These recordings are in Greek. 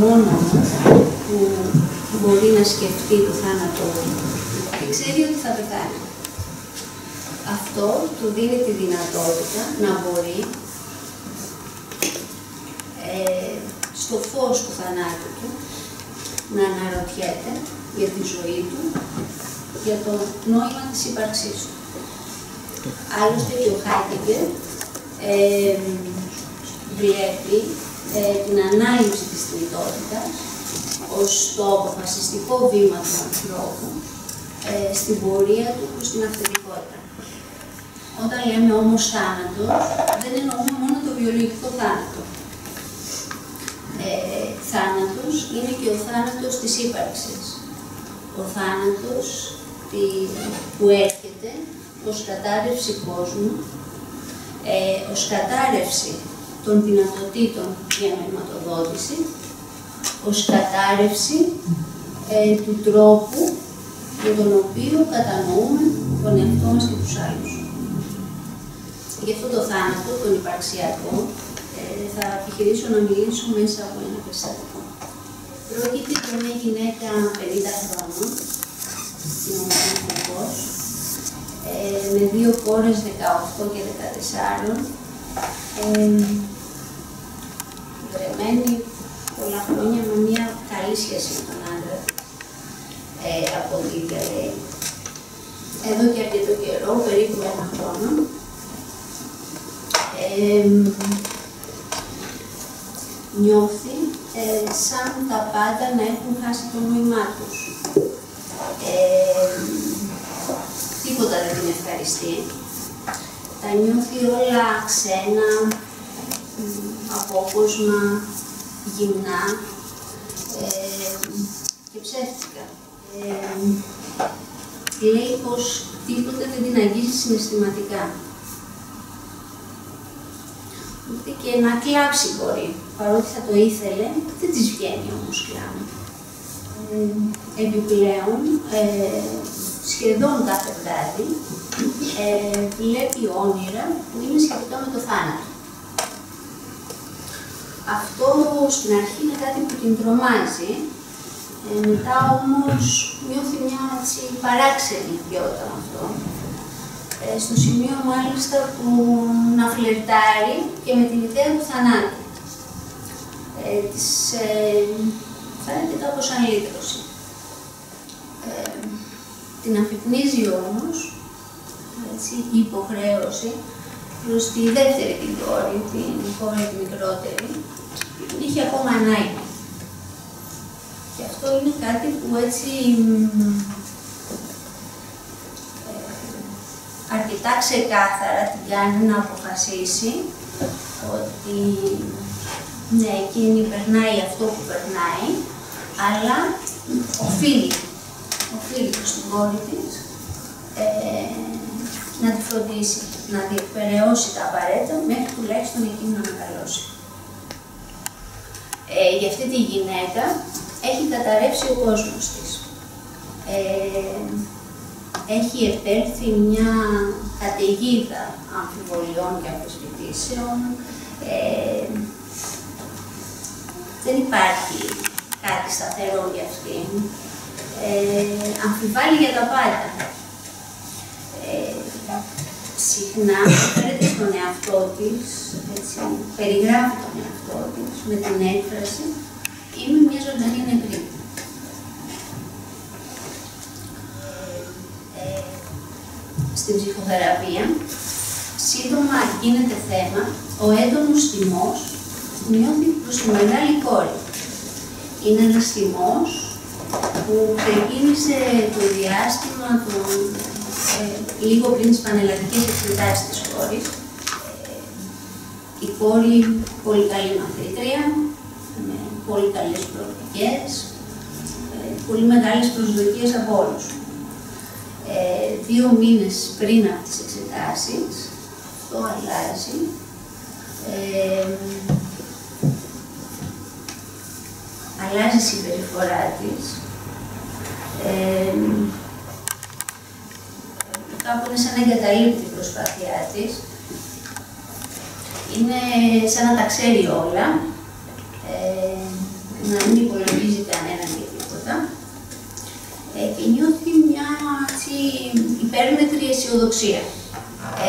αυτοκινητισμού. Είναι το μόνο που μπορεί να σκεφτεί το θάνατο και ξέρει ότι θα πεθάνει. Αυτό του δίνει τη δυνατότητα να μπορεί ε, στο φως του θανάτου του να αναρωτιέται για τη ζωή του, για το νόημα της ύπαρξής του. Άλλωστε και ο Χάιντιγκερ ε, βλέπει ε, την ανάλυση της θνητότητας ως το αποφασιστικό βήμα του ανθρώπου ε, στην πορεία του προς την αυθεντικότητα. Όταν λέμε όμως θάνατος, δεν εννοούμε μόνο το βιολογικό θάνατο. Ε, θάνατος είναι και ο θάνατος της ύπαρξης. Ο θάνατος που έρχεται ως κατάρρευση κόσμου, ε, ως κατάρρευση των δυνατοτήτων για νοηματοδότηση, ως κατάρρευση ε, του τρόπου με τον οποίο κατανοούμε τον εαυτό μας και τους άλλους. Γι' αυτό το θάνατο, τον υπαρξιακό, ε, θα επιχειρήσω να μιλήσω μέσα από ένα περιστατικό. Πρόκειται για μια γυναίκα 50 χρόνων, στην Ομονία ε, με δύο κόρες 18 και 14, ε, βρεμένη πολλά χρόνια με μια καλή σχέση με τον άντρα, ε, από ό,τι λέει. Εδώ και αρκετό καιρό, περίπου ένα χρόνο, ε, νιώθει ε, σαν τα πάντα να έχουν χάσει το νόημά τους. Ε, τίποτα δεν την ευχαριστεί. Τα νιώθει όλα ξένα, απόκοσμα, γυμνά ε, και ψεύτικα. Ε, λέει πως τίποτα δεν την αγγίζει συναισθηματικά. Ούτε και να κλάψει μπορεί, παρότι θα το ήθελε, δεν της βγαίνει όμως κλάμα. Ε, επιπλέον, ε, σχεδόν κάθε βράδυ, ε, βλέπει όνειρα που είναι σχετικά με το θάνατο. Αυτό στην αρχή είναι κάτι που την τρομάζει, ε, μετά όμως νιώθει μια έτσι, παράξενη ποιότητα με αυτό. Ε, στο σημείο μάλιστα που να φλερτάρει και με την ιδέα του θανάτου. Ε, της ε, φαίνεται κάπως ανλήτρωση. Ε, την αφυπνίζει όμως έτσι, η υποχρέωση προς τη δεύτερη την κόρη, την κόρη τη μικρότερη, που είχε ακόμα ανάγκη. Και αυτό είναι κάτι που έτσι ε, αρκετά ξεκάθαρα την κάνει να αποφασίσει ότι ναι, εκείνη περνάει αυτό που περνάει, αλλά οφείλει, οφείλει προς την κόρη της ε, να τη φροντίσει, να διεκπαιρεώσει τα απαραίτητα μέχρι τουλάχιστον εκείνη να μεγαλώσει. Ε, για αυτή τη γυναίκα έχει καταρρεύσει ο κόσμος της. Ε, έχει επέλθει μια καταιγίδα αμφιβολιών και αμφισβητήσεων. Ε, δεν υπάρχει κάτι σταθερό για αυτήν. Ε, αμφιβάλλει για τα πάντα. Ε, συχνά φέρεται στον εαυτό της, έτσι, περιγράφει τον εαυτό της με την έκφραση «Είμαι μια ζωντανή νεκρή». Ε, στην ψυχοθεραπεία, σύντομα γίνεται θέμα ο έντονος θυμός που νιώθει προς τη μεγάλη κόρη. Είναι ένας θυμός που ξεκίνησε το διάστημα των ε, λίγο πριν τις πανελλαδικές εξετάσεις της κόρης. Ε, η κόρη πολύ καλή μαθήτρια, με πολύ καλές προοπτικές, ε, πολύ μεγάλες προσδοκίες από όλους. Ε, δύο μήνες πριν από τις εξετάσεις, αυτό αλλάζει. Ε, αλλάζει η συμπεριφορά της. Ε, κάπου είναι σαν να εγκαταλείπει την προσπάθειά της. Είναι σαν να τα ξέρει όλα, ε, να μην υπολογίζει κανέναν για τίποτα. Ε, και νιώθει μια έτσι, υπέρμετρη αισιοδοξία.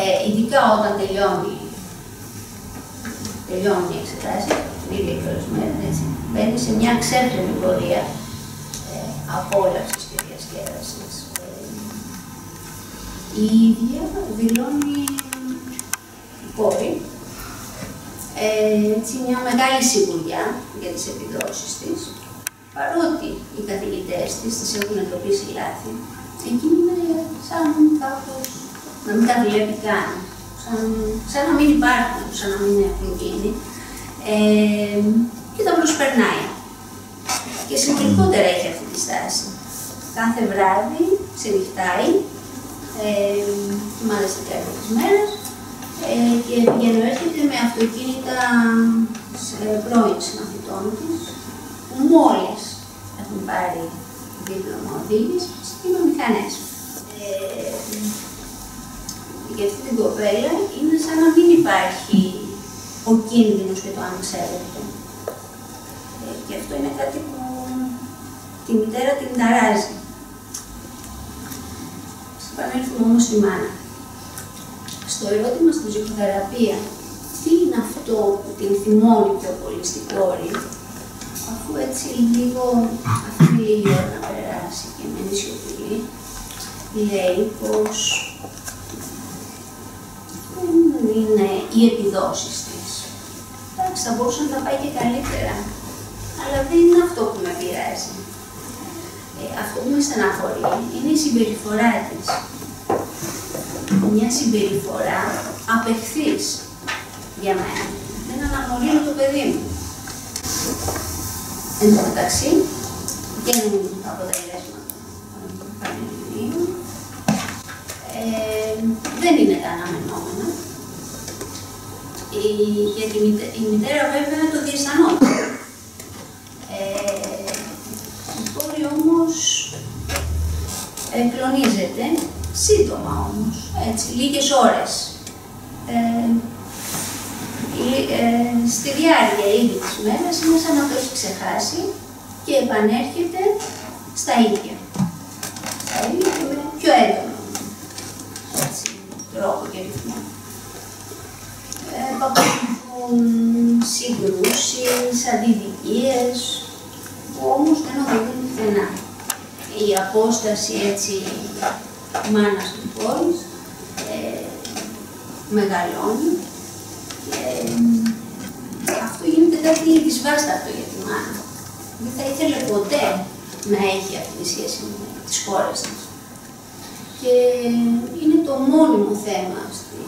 Ε, ειδικά όταν τελειώνει, τελειώνει η εξετάση, λίγα εκπαιδευσμένα, έτσι, μπαίνει σε μια ξέφρενη πορεία ε, απόλαυσης και διασκέδασης. Ε, η ίδια δηλώνει η κόρη ε, έτσι, μια μεγάλη σιγουριά για τις επιδόσεις της, παρότι οι καθηγητές της τις έχουν εντοπίσει λάθη, εκείνη είναι σαν κάπως να μην τα βλέπει καν, σαν, σαν να μην υπάρχουν, σαν να μην έχουν γίνει ε, και τα προσπερνάει. Και συνολικότερα έχει αυτή τη στάση. Κάθε βράδυ ξενυχτάει, ε, κοιμάται στην κάρτα της μέρας ε, και πηγαίνω έρχεται με αυτοκίνητα σε πρώην συμμαθητών της, που μόλις έχουν πάρει δίπλωμα οδήγηση στις μηχανές. Ε, για αυτή την κοπέλα είναι σαν να μην υπάρχει ο κίνδυνος και το ανεξέλεγκτο. Ε, και αυτό είναι κάτι που τη μητέρα την ταράζει. Θα επανέλθουμε όμως στη μάνα στο ερώτημα στην ψυχοθεραπεία, τι είναι αυτό που την θυμώνει πιο πολύ στην κόρη, αφού έτσι λίγο αφήνει λίγη ώρα να περάσει και με σιωπηλή, λέει πως δεν είναι οι επιδόσεις της. Εντάξει, θα μπορούσε να τα πάει και καλύτερα, αλλά δεν είναι αυτό που με πειράζει. Ε, αυτό που με στεναχωρεί είναι η συμπεριφορά της μια συμπεριφορά απεχθής για μένα. Δεν αναγνωρίζω το παιδί μου. Εν τω μεταξύ, βγαίνουν τα αποτελέσματα των πανεπιστημίων. Ε, δεν είναι τα αναμενόμενα. Η, γιατί η μητέρα βέβαια το διαισθανόταν. Ε, η κόρη όμως εκλονίζεται Σύντομα όμως, έτσι, λίγες ώρες. Ε, ε, στη διάρκεια ήδη της μέρας είναι σαν να το έχει ξεχάσει και επανέρχεται στα ίδια. Στα ίδια και με πιο έντονο έτσι, τρόπο και ρυθμό. Υπάρχουν συγκρούσεις, αντιδικίες, που όμως δεν οδηγούν πουθενά. Η απόσταση έτσι μάνας του κόρης, ε, μεγαλώνει και αυτό γίνεται κάτι δυσβάστατο για τη μάνα. Δεν θα ήθελε ποτέ να έχει αυτή τη σχέση με τις χώρες της. Και είναι το μόνιμο θέμα στη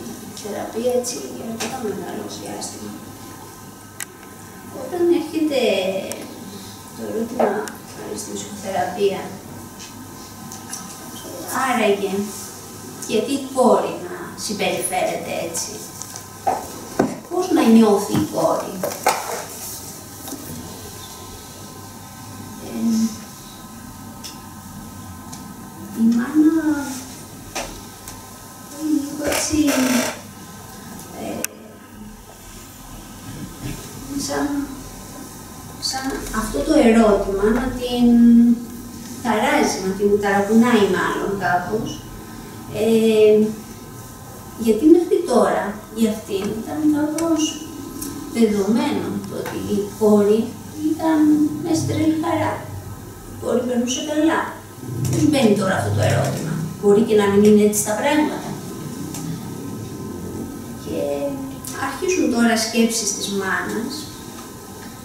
θεραπεία έτσι για αρκετά μεγάλο διάστημα. Όταν έρχεται το ερώτημα στην ψυχοθεραπεία Άραγε, γιατί μπορεί να συμπεριφέρεται έτσι. Πώς να νιώθει η κόρη; Ε, η μάνα είναι λίγο έτσι ε, σαν, σαν αυτό το ερώτημα να την ταράζει, να την ταρακουνάει μάλλον κάπως. Ε, γιατί μέχρι τώρα για αυτήν ήταν κάπως δεδομένο το ότι η κόρη ήταν με στρέλη χαρά. Η κόρη περνούσε καλά. Πώς μπαίνει τώρα αυτό το ερώτημα. Μπορεί και να μην είναι έτσι τα πράγματα. Και αρχίζουν τώρα σκέψεις της μάνας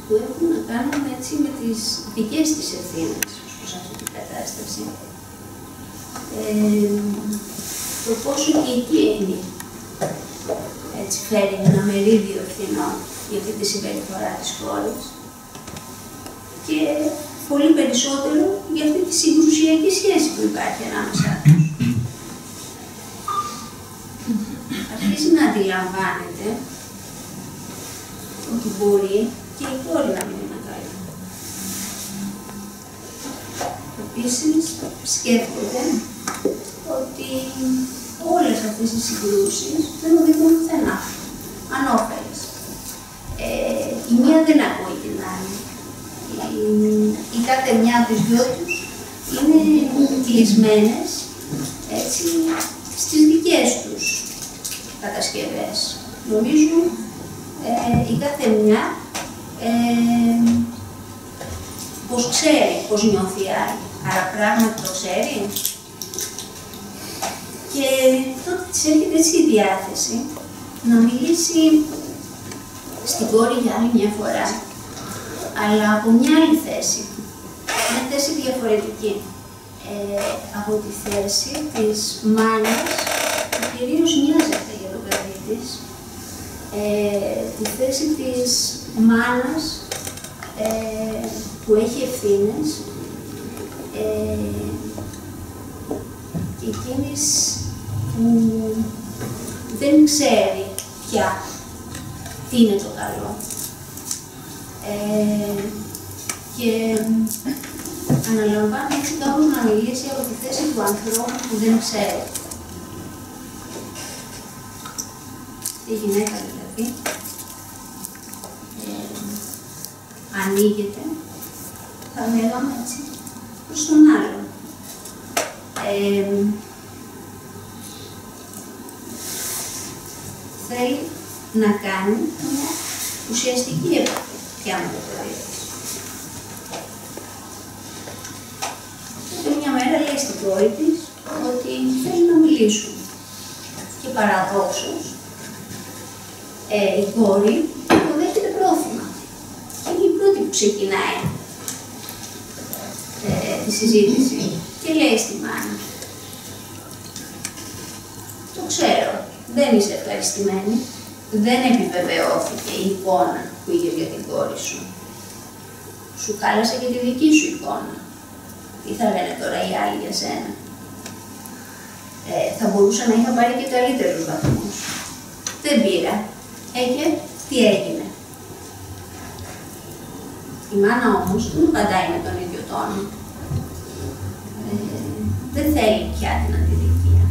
που έχουν να κάνουν έτσι με τις δικές της ευθύνες κατάσταση. Ε, το πόσο και εκείνη έτσι φέρει ένα μερίδιο ευθυνών για αυτή τη συμπεριφορά της χώρας και πολύ περισσότερο για αυτή τη συγκρουσιακή σχέση που υπάρχει ανάμεσα τους. Αρχίζει να αντιλαμβάνεται ότι μπορεί και η κόρη να μην επίσης σκέφτεται ότι όλες αυτές οι συγκρούσεις δεν οδηγούν πουθενά, ανώφελες. δεν ακούει την άλλη. Η, η κάθε μια από τις δυο τους είναι κλεισμένες έτσι, στις δικές τους κατασκευές. Νομίζουν ε, η κάθε μια ε, πως ξέρει πως νιώθει η άλλη. Άρα πράγματι το ξέρει. Και τότε της έρχεται έτσι η διάθεση να μιλήσει στην κόρη για άλλη μια φορά, αλλά από μια άλλη θέση. Μια θέση διαφορετική. Ε, από τη θέση της μάνας που κυρίως νοιάζεται για το παιδί της, ε, τη θέση της μάνας ε, που έχει ευθύνες ε, και εκείνης που δεν ξέρει πια τι είναι το καλό. Ε, και αναλαμβάνει έτσι κάπως να μιλήσει από τη θέση του ανθρώπου που δεν ξέρει. Η γυναίκα δηλαδή ε, ανοίγεται, θα λέγαμε έτσι, προς τον άλλον. Ε, θέλει να κάνει μια ουσιαστική επαφή πια με το παιδί Και μια μέρα λέει στην κόρη της ότι θέλει να μιλήσουν. Και παραδόξως, ε, η κόρη υποδέχεται πρόθυμα. Και είναι η πρώτη που ξεκινάει ε, τη συζήτηση και λέει στη μάνα; Το ξέρω, δεν είσαι ευχαριστημένη. Δεν επιβεβαιώθηκε η εικόνα που είχε για την κόρη σου. Σου χάλασε και τη δική σου εικόνα. Τι θα λένε τώρα οι άλλοι για σένα; Ε, θα μπορούσα να είχα πάρει και καλύτερους βαθμούς. Δεν πήρα. Ε, και τι έγινε; Η μάνα όμως δεν παντάει με τον ίδιο τόνο. Ε, δεν θέλει πια την αντιδικία.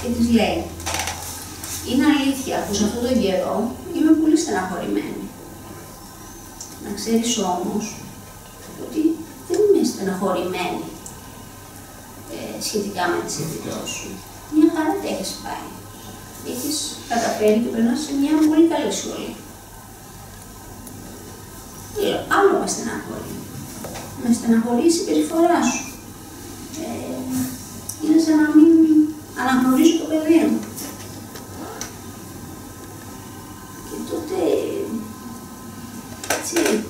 Και της λέει, είναι αλήθεια πως αυτόν τον καιρό είμαι πολύ στεναχωρημένη. Να ξέρεις όμως ότι δεν είμαι στεναχωρημένη ε, σχετικά με τις επιδόσεις σου. Μια χαρά τα έχεις πάει. Έχεις καταφέρει και περνάς σε μια πολύ καλή σχολή. Ε, άλλο με στεναχωρεί. Με στεναχωρεί η συμπεριφορά σου. Ε, είναι σαν να μην αναγνωρίζω το παιδί μου.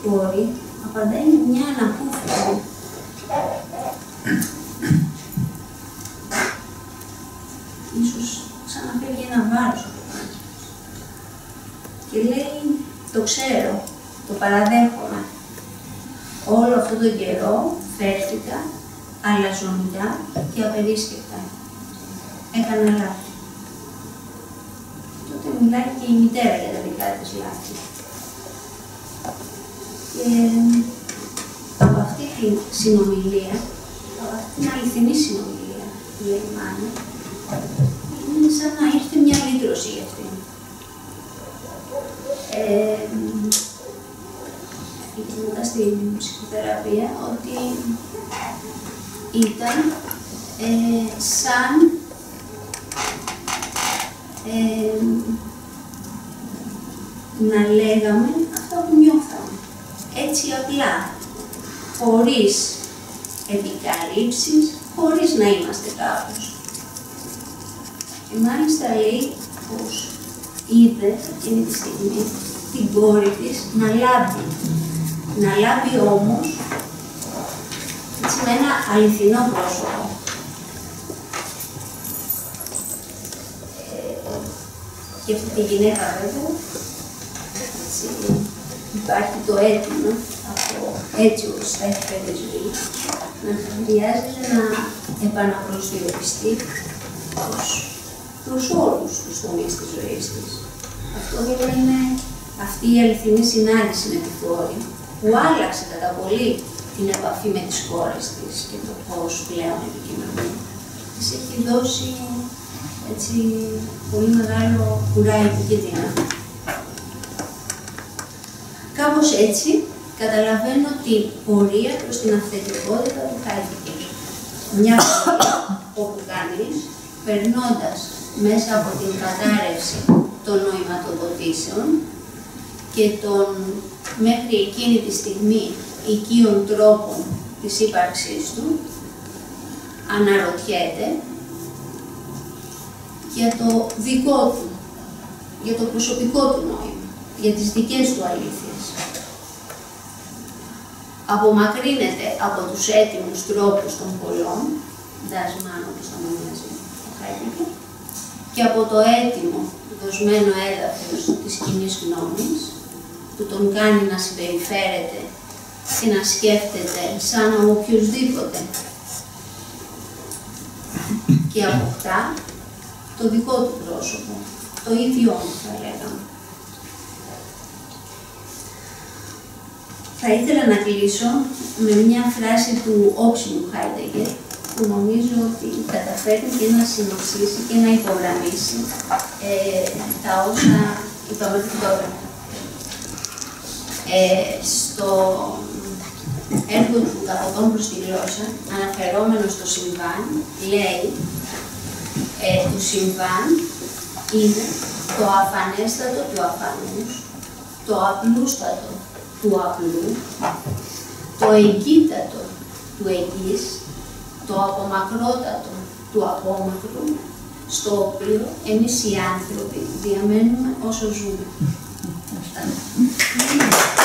κόρη απαντάει με μια ανακούφιση. Ίσως ξαναφέρει ένα βάρος από πάνω. Και λέει, το ξέρω, το παραδέχομαι. Όλο αυτόν τον καιρό φέρθηκα αλαζονικά και απερίσκεπτα. Έκανα λάθη. Τότε μιλάει και η μητέρα για τα δικά της λάθη. Και από αυτή τη συνομιλία, από αυτή την αληθινή συνομιλία που λέει η Μάνα, είναι σαν να ήρθε μια λύτρωση για αυτήν. Ε, στην ψυχοθεραπεία ότι ήταν ε, σαν ε, να λέγαμε αυτό που νιώθαμε έτσι απλά, χωρίς επικαλύψεις, χωρίς να είμαστε κάπως. Και μάλιστα λέει πως είδε εκείνη τη στιγμή την κόρη της να λάβει. Να λάβει όμως έτσι με ένα αληθινό πρόσωπο. Και αυτή τη γυναίκα βέβαια, έτσι, υπάρχει το αίτημα από έτσι όπως θα έχει πέντε ζωή, να χρειάζεται να επαναπροσδιοριστεί προς, προς όλους τους τομείς της ζωής της. Αυτό βέβαια είναι αυτή η αληθινή συνάντηση με τη κόρη, που άλλαξε κατά πολύ την επαφή με τις κόρες της και το πώς πλέον επικοινωνεί. Της έχει δώσει έτσι πολύ μεγάλο κουράγιο και δύναμη. Κάπως έτσι καταλαβαίνω την πορεία προς την αυθεντικότητα του Χάιντιγκερ. Μια πορεία όπου κανείς, περνώντας μέσα από την κατάρρευση των νοηματοδοτήσεων και των μέχρι εκείνη τη στιγμή οικείων τρόπων της ύπαρξής του, αναρωτιέται για το δικό του, για το προσωπικό του νόημα, για τις δικές του αλήθειες. Απομακρύνεται από τους έτοιμους τρόπους των πολλών, δασμάνο όπως θα μοιάζει ο και από το έτοιμο δοσμένο έδαφος της κοινή γνώμης, που τον κάνει να συμπεριφέρεται και να σκέφτεται σαν ο οποιοδήποτε και αποκτά το δικό του πρόσωπο, το ίδιο θα λέγαμε. Θα ήθελα να κλείσω με μια φράση του όψιμου Χάιντεγκερ, που νομίζω ότι καταφέρνει και να συνοψίσει και να υπογραμμίσει ε, τα όσα είπαμε τώρα. Ε, στο έργο του «Καθοδόν προς τη γλώσσα», αναφερόμενο στο συμβάν, λέει ε, το συμβάν είναι το αφανέστατο του αφανούς, το απλούστατο του απλού, το εγκύτατο του εγγύς, το απομακρότατο του απόμακρου, στο οποίο εμείς οι άνθρωποι διαμένουμε όσο ζούμε. Αυτά.